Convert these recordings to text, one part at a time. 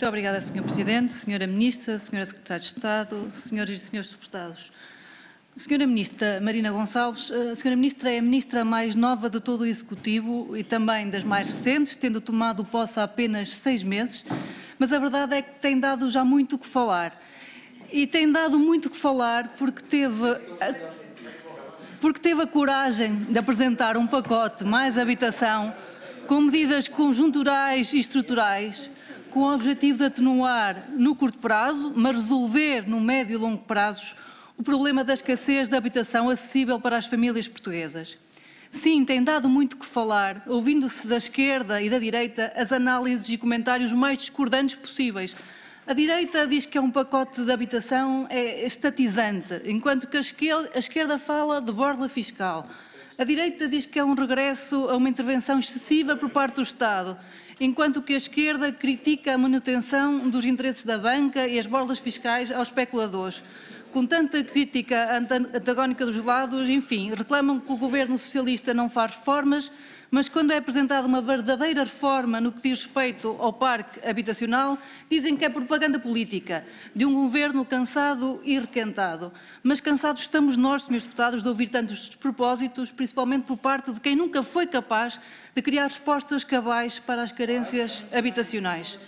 Muito obrigada, Sr. Presidente, Sra. Ministra, Sra. Secretária de Estado, Sras. e Srs. Deputados. Sra. Ministra Marina Gonçalves, a Sra. Ministra é a Ministra mais nova de todo o Executivo e também das mais recentes, tendo tomado posse há apenas seis meses, mas a verdade é que tem dado já muito o que falar. E tem dado muito o que falar porque teve, a, porque teve a coragem de apresentar um pacote mais habitação com medidas conjunturais e estruturais com o objetivo de atenuar no curto prazo, mas resolver no médio e longo prazos, o problema da escassez de habitação acessível para as famílias portuguesas. Sim, tem dado muito que falar, ouvindo-se da esquerda e da direita as análises e comentários mais discordantes possíveis. A direita diz que é um pacote de habitação é estatizante, enquanto que a esquerda fala de borla fiscal. A direita diz que é um regresso a uma intervenção excessiva por parte do Estado, enquanto que a esquerda critica a manutenção dos interesses da banca e as bordas fiscais aos especuladores. Com tanta crítica antagónica dos lados, enfim, reclamam que o governo socialista não faz reformas, mas quando é apresentada uma verdadeira reforma no que diz respeito ao parque habitacional, dizem que é propaganda política, de um governo cansado e requentado. Mas cansados estamos nós, senhores deputados, de ouvir tantos despropósitos, principalmente por parte de quem nunca foi capaz de criar respostas cabais para as carências habitacionais.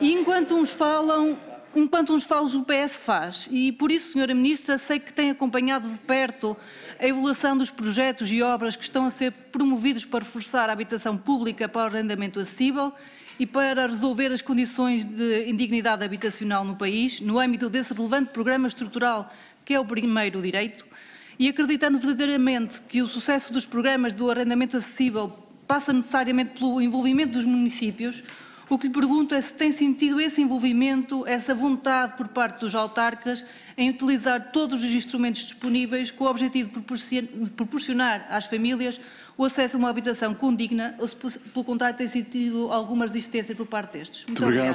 E enquanto uns falam, enquanto uns falos o PS faz. E por isso, Senhora Ministra, sei que tem acompanhado de perto a evolução dos projetos e obras que estão a ser promovidos para reforçar a habitação pública para o arrendamento acessível e para resolver as condições de indignidade habitacional no país, no âmbito desse relevante programa estrutural que é o primeiro direito, e acreditando verdadeiramente que o sucesso dos programas do arrendamento acessível passa necessariamente pelo envolvimento dos municípios, o que lhe pergunto é se tem sentido esse envolvimento, essa vontade por parte dos autarcas em utilizar todos os instrumentos disponíveis com o objetivo de proporcionar às famílias o acesso a uma habitação condigna ou se, pelo contrário, tem sentido alguma resistência por parte destes. Muito, Muito obrigada.